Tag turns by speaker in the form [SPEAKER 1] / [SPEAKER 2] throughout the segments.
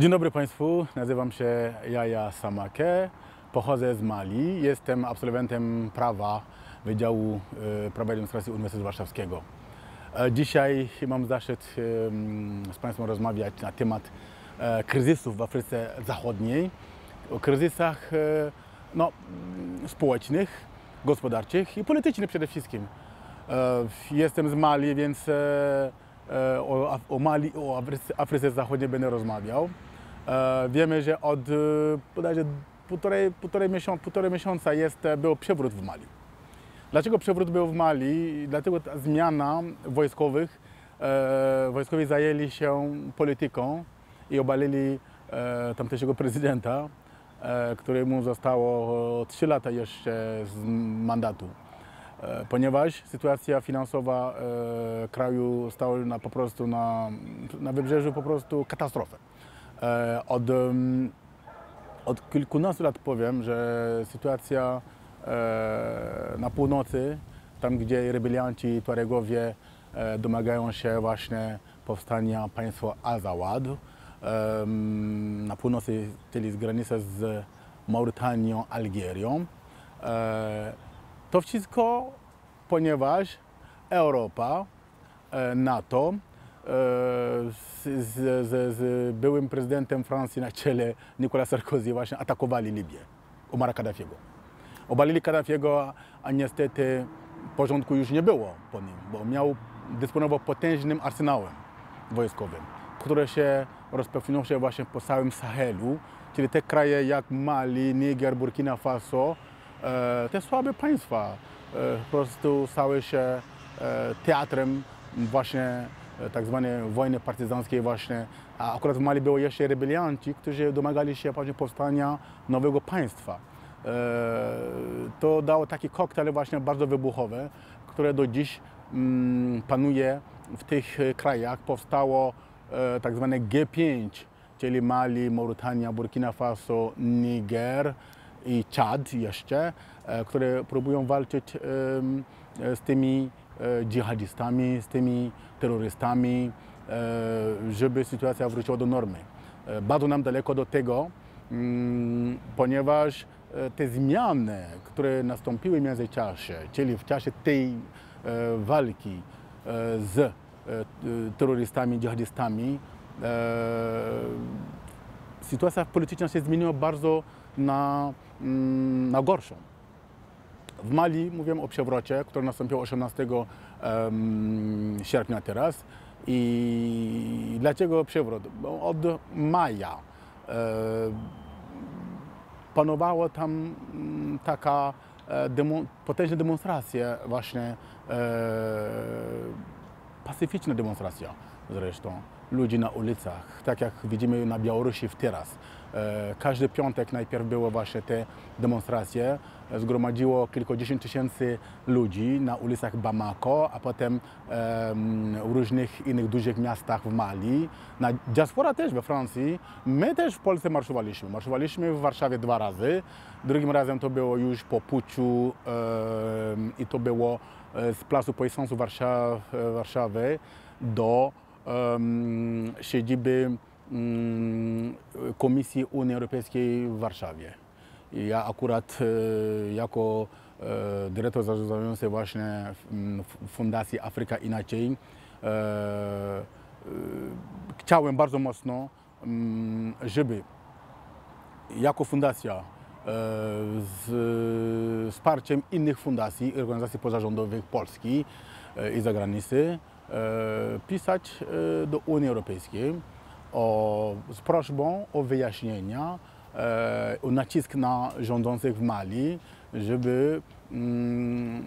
[SPEAKER 1] Dzień dobry Państwu, nazywam się Jaja Samake, pochodzę z Mali, jestem absolwentem prawa Wydziału e, Prawa i Administracji Uniwersytetu Warszawskiego. E, Dzisiaj mam zaszczyt e, z Państwem rozmawiać na temat e, kryzysów w Afryce Zachodniej, o kryzysach e, no, mm, społecznych, gospodarczych i politycznych przede wszystkim. Jestem z Mali, więc o, Mali, o Afryce Zachodniej będę rozmawiał. E, Wiemy, że od e, bodajże półtorej, półtorej, miesiąca, półtorej miesiąca jest, e, był przewrót w Mali. Dlaczego przewrót był w Mali? Dlatego ta zmiana wojskowych, wojskowi zajęli się polityką i obalili e, tamtejszego prezydenta, e, któremu zostało 3 lata jeszcze z mandatu. Ponieważ sytuacja finansowa kraju stała na, po prostu na, na wybrzeżu po prostu katastrofę. E, od, od kilkunastu lat powiem, że sytuacja e, na północy, tam gdzie rebelianci Tuaregowie e, domagają się właśnie powstania państwa Azawad, na północy, czyli z granicy z Maurytanią, Algierią. To wszystko, ponieważ Europa, NATO z, z, z, byłym prezydentem Francji na czele Nicolas Sarkozy właśnie atakowali Libię, Omara Kaddafiego. Obalili Kaddafiego, a niestety porządku już nie było po nim, bo miał, dysponował potężnym arsenałem wojskowym, które się rozpowszechniło właśnie po całym Sahelu, czyli te kraje jak Mali, Niger, Burkina Faso, e, te słabe państwa e, po prostu stały się e, teatrem właśnie tak zwanej wojny partyzanckiej właśnie, a akurat w Mali było jeszcze rebelianci, którzy domagali się właśnie powstania nowego państwa. E, To dało taki koktajl właśnie bardzo wybuchowy, które do dziś mm, panuje w tych e, krajach. Powstało e, tak zwane G5, czyli Mali, Maurytania, Burkina Faso, Niger i Czad jeszcze, e, które próbują walczyć e, z tymi e, dżihadistami, z tymi terrorystami, e, żeby sytuacja wróciła do normy. E, Bardzo nam daleko do tego, mm, ponieważ e, te zmiany, które nastąpiły w międzyczasie, czyli w czasie tej e, walki e, z e, terrorystami, dżihadystami, e, sytuacja polityczna się zmieniła bardzo na, mm, na gorszą. W Mali mówiłem o przewrocie, który nastąpił 18 em, sierpnia teraz. I dlaczego przewrót? Bo od maja e, panowała tam mm, taka e, demo, potężna demonstracja, właśnie e, pacyficzna demonstracja zresztą, ludzi na ulicach, tak jak widzimy na Białorusi teraz. E, Każdy piątek najpierw były właśnie te demonstracje, zgromadziło kilkadziesiąt tysięcy ludzi na ulicach Bamako, a potem em, w różnych innych dużych miastach w Mali, na diaspora też we Francji. My też w Polsce marszowaliśmy. Marszowaliśmy w Warszawie dwa razy. Drugim razem to było już po puczu em, i to było e, z placu Warszaw, Warszawy do siedziby Komisji Unii Europejskiej w Warszawie. Ja akurat e, jako e, dyrektor zarządzający właśnie mm, Fundacji Afryka Inaczej e, chciałem bardzo mocno, żeby jako fundacja z wsparciem innych fundacji i organizacji pozarządowych Polski i zagranicy pisać e, do Unii Europejskiej o, z prośbą o wyjaśnienia, e, o nacisk na rządzących w Mali, żeby mm,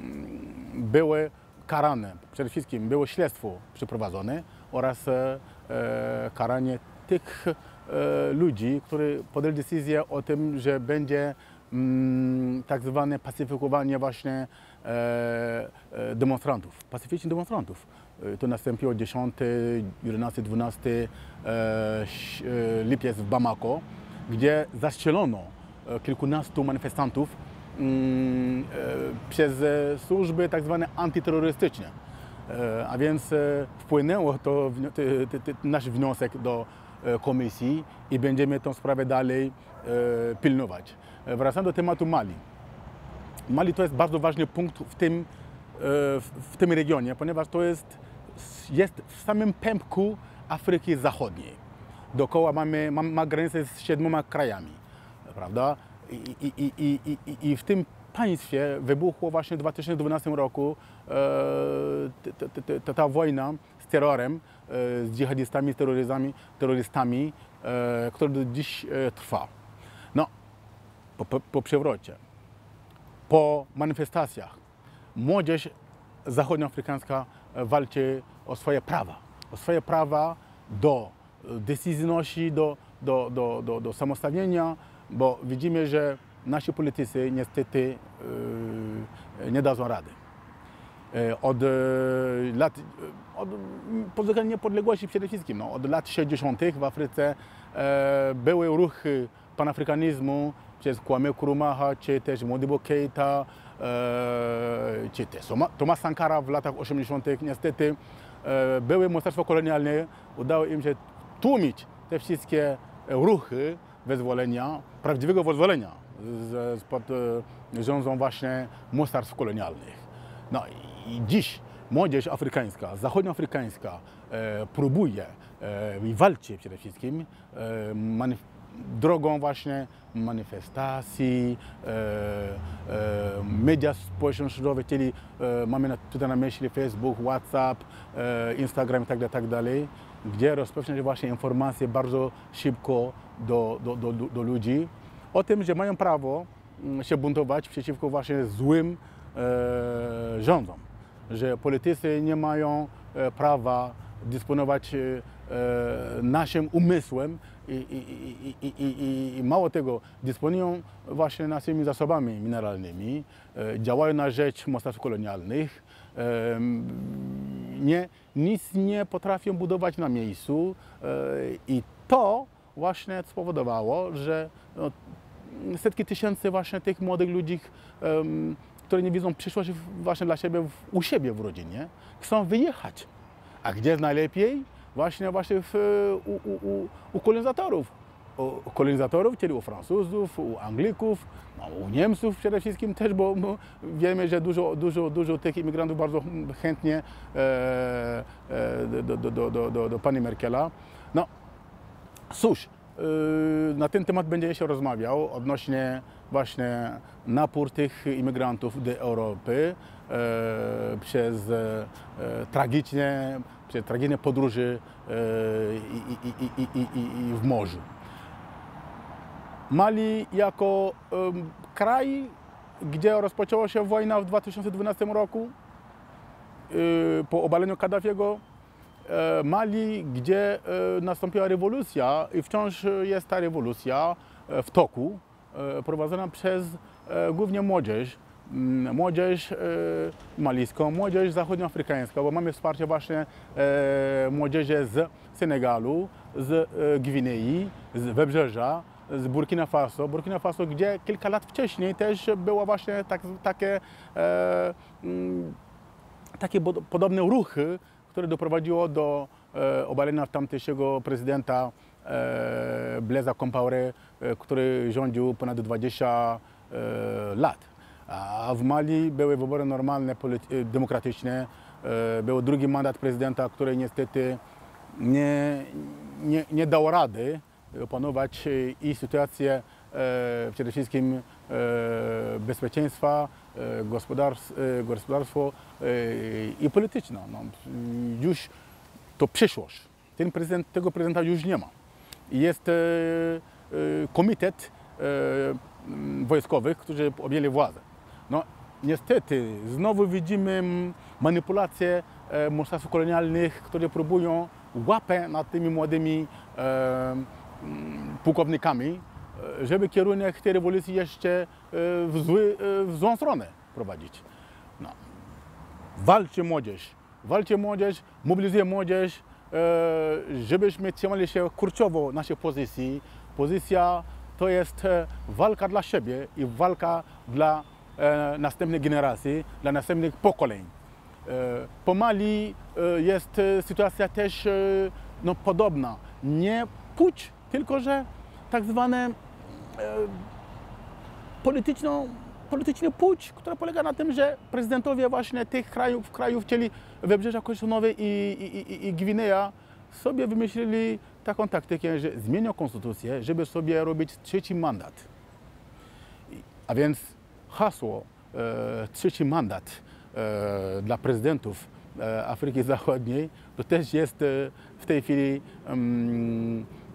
[SPEAKER 1] były karane, przede wszystkim było śledztwo przeprowadzone oraz e, e, karanie tych e, ludzi, którzy podjęli decyzję o tym, że będzie mm, tak zwane pacyfikowanie właśnie e, e, demonstrantów, pacyficznych demonstrantów. E, To nastąpiło 10, 11, 12 e, ś- e, lipiec w Bamako, gdzie zastrzelono e, kilkunastu manifestantów mm, e, przez służby tak zwane antyterrorystyczne. A więc wpłynęło to nasz wniosek do komisji i będziemy tę sprawę dalej pilnować. Wracając do tematu Mali. Mali to jest bardzo ważny punkt w tym, w tym regionie, ponieważ to jest, jest w samym pępku Afryki Zachodniej. Dookoła mamy, ma, ma granicę z siedmioma krajami, prawda? I, i, i, i, w tym państwie wybuchło właśnie w 2012 roku e, t- t- t- ta wojna z terrorem, e, z dżihadistami, z terrorystami, terrorystami e, która do dziś e, trwa. No, po, po, po przewrocie, po manifestacjach młodzież zachodnioafrykańska walczy o swoje prawa, o swoje prawa do decyzyjności, do, do, do, do, do samostawienia, bo widzimy, że nasi politycy niestety yy, nie dadzą rady. E, Od e, lat, od pozyskania niepodległości przede wszystkim, no, od lat 60. w Afryce były ruchy panafrykanizmu przez Kwame Nkrumah, czy też Modibo Keita, e, Toma- Thomas Sankara w latach 80. Niestety e, były mocarstwa kolonialne, udało im się tłumić te wszystkie ruchy wyzwolenia, prawdziwego wyzwolenia spod e, rządzą właśnie mocarstw kolonialnych. No i dziś młodzież afrykańska, zachodnioafrykańska próbuje i walczy przede wszystkim drogą właśnie manifestacji, e, e, media społecznościowe, czyli e, mamy tutaj na myśli Facebook, WhatsApp, Instagram itd., tak dalej, gdzie rozpowszechnia się właśnie informacje bardzo szybko do, do, do, do ludzi o tym, że mają prawo mm, się buntować przeciwko właśnie złym e, rządom, że politycy nie mają prawa dysponować e, naszym umysłem i, i, i, i, mało tego, dysponują właśnie naszymi zasobami mineralnymi, e, działają na rzecz mocarstw kolonialnych, nie, nic nie potrafią budować na miejscu e, i to właśnie spowodowało, że no, setki tysięcy właśnie tych młodych ludzi, które nie widzą przyszłości właśnie dla siebie u siebie w rodzinie, chcą wyjechać. A gdzie najlepiej? Właśnie, właśnie w, u, u, u, u kolonizatorów. Kolonizatorów, czyli u Francuzów, u Anglików, no, u Niemców przede wszystkim też, bo, wiemy, że dużo, dużo, dużo tych imigrantów bardzo chętnie e, e, do, do, do, do, do, pani Merkela. No, Cóż, na ten temat będzie się rozmawiał odnośnie właśnie napór tych imigrantów do Europy e, przez e, tragiczne, przez tragiczne podróże e, i, i, i, w morzu. Mali jako kraj, gdzie rozpoczęła się wojna w 2012 roku, y, po obaleniu Kaddafiego, Mali, gdzie e, nastąpiła rewolucja i wciąż jest ta rewolucja e, w toku, e, prowadzona przez e, głównie młodzież, mm, młodzież e, malijską, młodzież zachodnioafrykańską, bo mamy wsparcie właśnie e, młodzieży z Senegalu, z e, Gwinei, z Wybrzeża, z Burkina Faso. Burkina Faso, gdzie kilka lat wcześniej też było właśnie tak, takie e, mm, takie podobne ruchy, które doprowadziło do e, obalenia tamtejszego prezydenta e, Blaisa Compaoré, e, który rządził ponad 20 e, lat. A w Mali były wybory normalne, demokratyczne. Był drugi mandat prezydenta, który niestety nie, nie, nie dał rady opanować i sytuację przede wszystkim bezpieczeństwa, e, e, gospodarstwo e, i polityczne. No, już to przyszłość. Ten prezydent, tego prezydenta już nie ma. Jest e, e, komitet e, wojskowych, którzy objęli władzę. No, niestety znowu widzimy manipulacje e, mocarstw kolonialnych, które próbują łapę nad tymi młodymi e, pułkownikami, e, żeby kierunek tej rewolucji jeszcze e, w, zły, e, w złą stronę prowadzić. No. Walczy młodzież, walczy młodzież, mobilizuje młodzież, e, żebyśmy trzymali się kurczowo naszej pozycji. Pozycja to jest e, walka dla siebie i walka dla e, następnych generacji, dla następnych pokoleń. Po Mali jest sytuacja też no, podobna. Nie płeć, tylko że tak zwane polityczną, polityczny płeć, która polega na tym, że prezydentowie właśnie tych krajów, krajów czyli Wybrzeża Kościołowe i, i, i, i Gwinea sobie wymyślili taką taktykę, że zmienią konstytucję, żeby sobie robić trzeci mandat. A więc hasło e, trzeci mandat e, dla prezydentów e, Afryki Zachodniej to też jest e, w tej chwili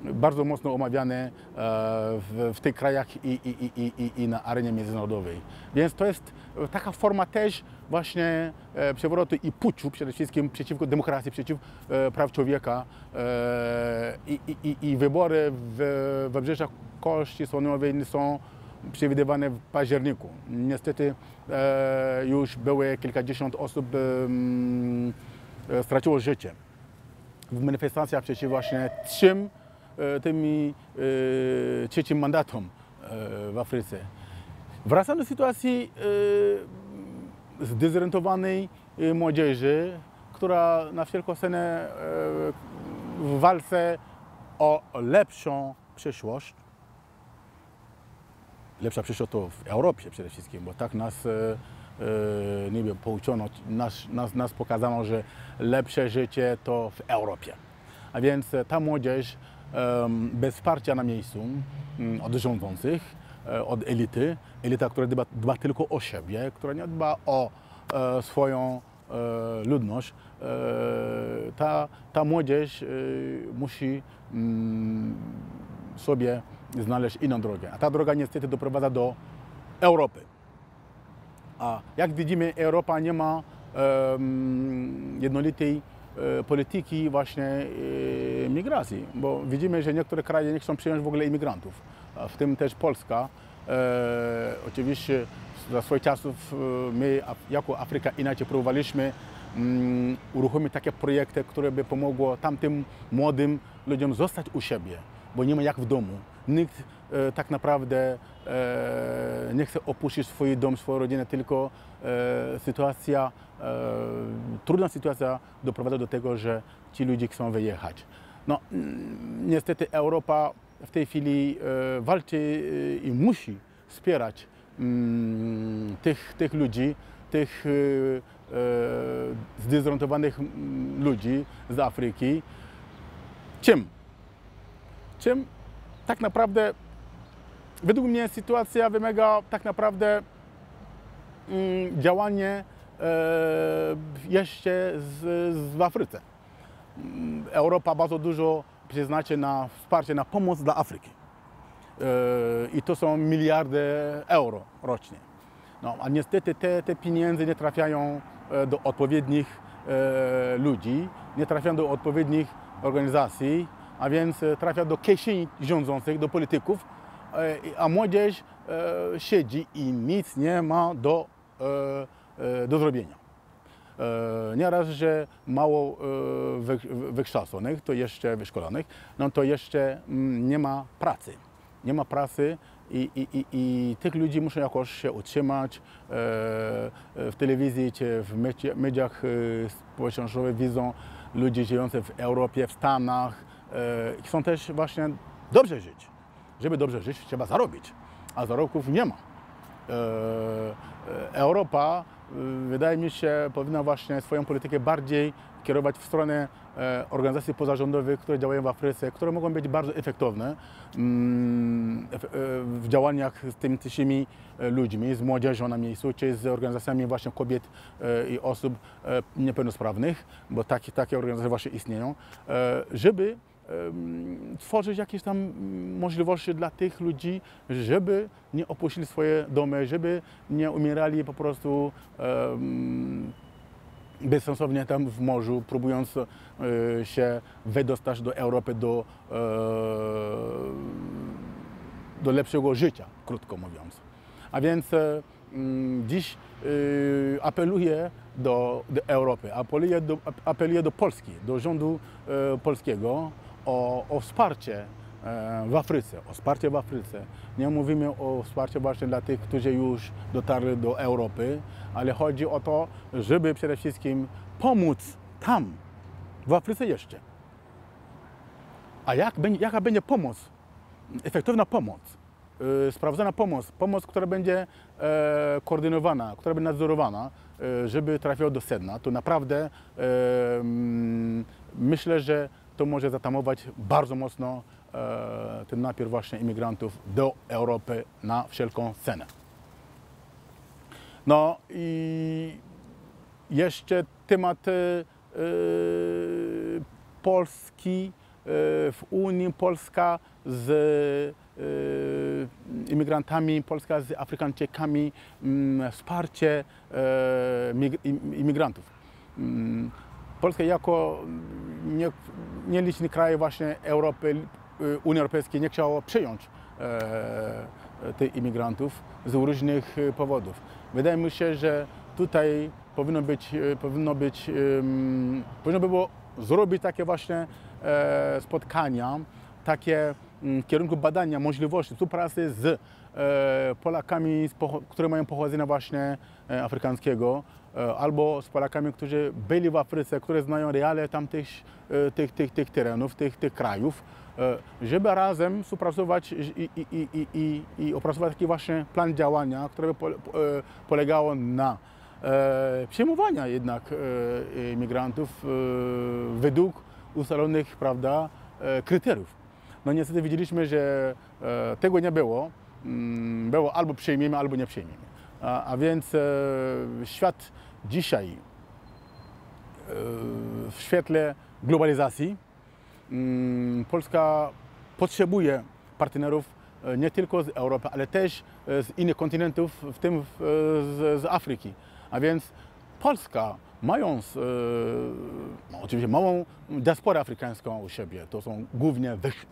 [SPEAKER 1] bardzo mocno omawiane e, w, w tych krajach i, i, i, i, na arenie międzynarodowej. Więc to jest taka forma też właśnie e, przewrotu i puczu przede wszystkim przeciwko demokracji, przeciw e, praw człowieka i, wybory w Wybrzeżach Kości Słonowej są przewidywane w październiku. Niestety już były kilkadziesiąt osób straciło życie w manifestacjach przeciw właśnie trzem E, tymi e, trzecim mandatom e, w Afryce. Wracamy do sytuacji zdezorientowanej młodzieży, która na wszelką cenę w walce o lepszą przyszłość, lepsza przyszłość to w Europie przede wszystkim, bo tak nas, nie wiem, pouczono, nas, nas, nas pokazano, że lepsze życie to w Europie. A więc ta młodzież bez wsparcia na miejscu mm, od rządzących, e, od elity, elita, która dba, dba tylko o siebie, która nie dba o e, swoją e, ludność, ta, ta młodzież musi mm, sobie znaleźć inną drogę. A ta droga niestety doprowadza do Europy. A jak widzimy, Europa nie ma jednolitej polityki właśnie e, migracji, bo widzimy, że niektóre kraje nie chcą przyjąć w ogóle imigrantów, w tym też Polska. E, oczywiście za swoich czasów my jako Afryka inaczej próbowaliśmy um, uruchomić takie projekty, które by pomogło tamtym młodym ludziom zostać u siebie, bo nie ma jak w domu. Nikt e, tak naprawdę e, nie chce opuścić swój dom, swoją rodzinę, tylko e, sytuacja, trudna sytuacja doprowadza do tego, że ci ludzie chcą wyjechać. No, niestety Europa w tej chwili walczy i musi wspierać mm, tych, tych ludzi, tych zdezorientowanych ludzi z Afryki. Czym? Czym? Tak naprawdę według mnie sytuacja wymaga tak naprawdę mm, działanie e, jeszcze z, z, w Afryce. Mm, Europa bardzo dużo przeznaczy na wsparcie, na pomoc dla Afryki. E, I to są miliardy euro rocznie. No, a niestety te, te pieniądze nie trafiają e, do odpowiednich e, ludzi, nie trafiają do odpowiednich organizacji, a więc e, trafia do kieszeni rządzących, do polityków, e, a młodzież e, siedzi i nic nie ma do, do zrobienia. Nieraz, że mało wykształconych, to jeszcze wyszkolonych, no to jeszcze mm, nie ma pracy. Nie ma pracy i, i, i, i tych ludzi muszą jakoś się utrzymać. W telewizji czy w mediach społecznościowych widzą ludzi żyjących w Europie, w Stanach, chcą też właśnie dobrze żyć. Żeby dobrze żyć, trzeba zarobić, a zarobków nie ma. E, e, Europa, wydaje mi się, powinna właśnie swoją politykę bardziej kierować w stronę organizacji pozarządowych, które działają w Afryce, które mogą być bardzo efektowne mm, w działaniach z tymi tymi ludźmi, z młodzieżą na miejscu, czy z organizacjami właśnie kobiet i osób niepełnosprawnych, bo takie, takie organizacje właśnie istnieją, żeby tworzyć jakieś tam możliwości dla tych ludzi, żeby nie opuścili swoje domy, żeby nie umierali po prostu bezsensownie tam w morzu, próbując e, się wydostać do Europy, do, e, do lepszego życia, krótko mówiąc. A więc e, dziś apeluję do, do Europy, apeluję do, apeluję do Polski, do rządu polskiego, o, o wsparcie e, w Afryce, o wsparcie w Afryce. Nie mówimy o wsparciu właśnie dla tych, którzy już dotarli do Europy, ale chodzi o to, żeby przede wszystkim pomóc tam, w Afryce jeszcze. A jak, jaka będzie pomoc? Efektywna pomoc, yy, sprawdzona pomoc, pomoc, która będzie e, koordynowana, która będzie nadzorowana, e, żeby trafiła do sedna, to naprawdę mm, myślę, że to może zatamować bardzo mocno e, ten napór właśnie imigrantów do Europy na wszelką cenę. No i jeszcze temat e, e, Polski w Unii, Polska z imigrantami, Polska z Afrykańczykami, mm, wsparcie mig- im- imigrantów. Mm, Polska jako nie, nieliczny kraj właśnie Europy, y, Unii Europejskiej nie chciało przyjąć e, tych imigrantów z różnych e, powodów. Wydaje mi się, że tutaj powinno być, e, powinno być, powinno by było zrobić takie właśnie e, spotkania, takie mm, w kierunku badania możliwości współpracy z e, Polakami, z pocho- które mają pochodzenia właśnie e, afrykańskiego, e, albo z Polakami, którzy byli w Afryce, które znają realia tamtych e, tych, tych, tych terenów, tych, tych krajów, e, żeby razem współpracować i, i, i, i, i, opracować taki właśnie plan działania, które by pole, e, polegało na e, przyjmowania jednak e, imigrantów e, według ustalonych prawda, e, kryteriów. No niestety widzieliśmy, że e, tego nie było. Mm, Było albo przyjmiemy, albo nie przyjmiemy. A, a więc e, świat dzisiaj e, w świetle globalizacji mm, Polska potrzebuje partnerów e, nie tylko z Europy, ale też z innych kontynentów, w tym z, z Afryki. A więc Polska, mając e, no, oczywiście małą diasporę afrykańską u siebie, to są głównie wych,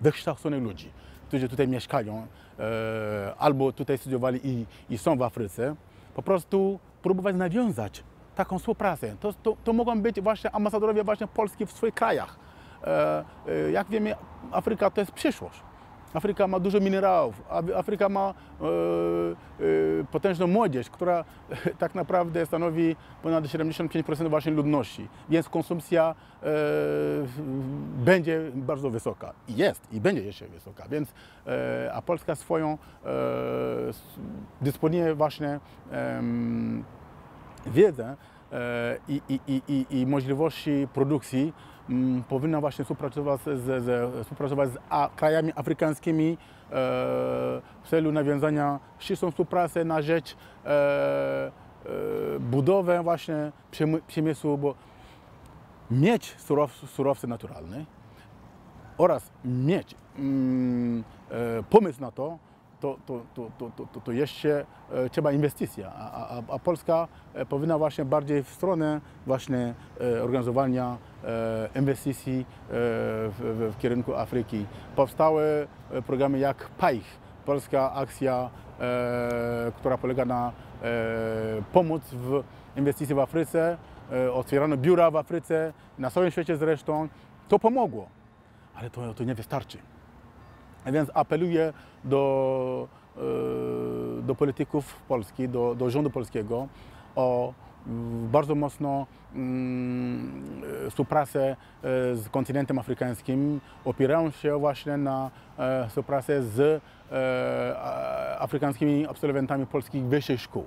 [SPEAKER 1] wykształceni ludzie, którzy tutaj mieszkają e, albo tutaj studiowali i, i są w Afryce, po prostu próbować nawiązać taką współpracę. To, to, to mogą być właśnie ambasadorowie właśnie Polski w swoich krajach. E, e, jak wiemy, Afryka to jest przyszłość. Afryka ma dużo minerałów, Af- Afryka ma potężną młodzież, która tak naprawdę stanowi ponad 75% właśnie ludności, więc konsumpcja e, będzie bardzo wysoka. I jest, i będzie jeszcze wysoka, więc e, a Polska swoją e, dysponuje właśnie em, wiedzę e, i, i, i, i, możliwości produkcji mm, powinna właśnie współpracować z, z, współpracować z a, krajami afrykańskimi e, w celu nawiązania ścisłą współpracy na rzecz e, e, budowy właśnie przemy- przemysłu, bo mieć surow, surowce naturalne oraz mieć mm, e, pomysł na to, to, to, to, to, to, to, jeszcze e, trzeba inwestycja, a, a, a Polska e, powinna właśnie bardziej w stronę właśnie e, organizowania inwestycji w, w, kierunku Afryki. Powstały programy jak PAIH, Polska Akcja, która polega na pomoc w inwestycji w Afryce, otwierano biura w Afryce, na całym świecie zresztą. To pomogło ale to, to nie wystarczy. Więc apeluję do, e, do polityków Polski, do, do rządu polskiego o mm, bardzo mocno mm, współpracę e, z kontynentem afrykańskim, opierając się właśnie na e, współpracę z afrykańskimi absolwentami polskich wyższych szkół.